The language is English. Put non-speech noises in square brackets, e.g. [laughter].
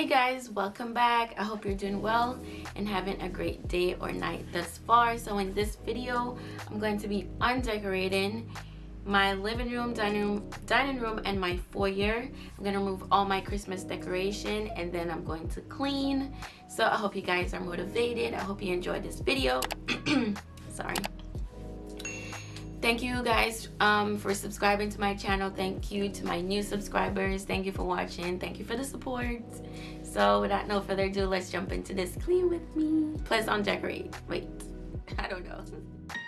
Hey guys, welcome back. I hope you're doing well and having a great day or night thus far. So in this video, I'm going to be undecorating my living room, dining room, dining room, and my foyer. I'm gonna remove all my Christmas decoration and then I'm going to clean. So I hope you guys are motivated. I hope you enjoyed this video. [clears throat] Sorry thank you guys um, for subscribing to my channel. Thank you to my new subscribers. Thank you for watching. Thank you for the support. So without no further ado let's jump into this clean with me. Plus on decorate wait [laughs] i don't know [laughs]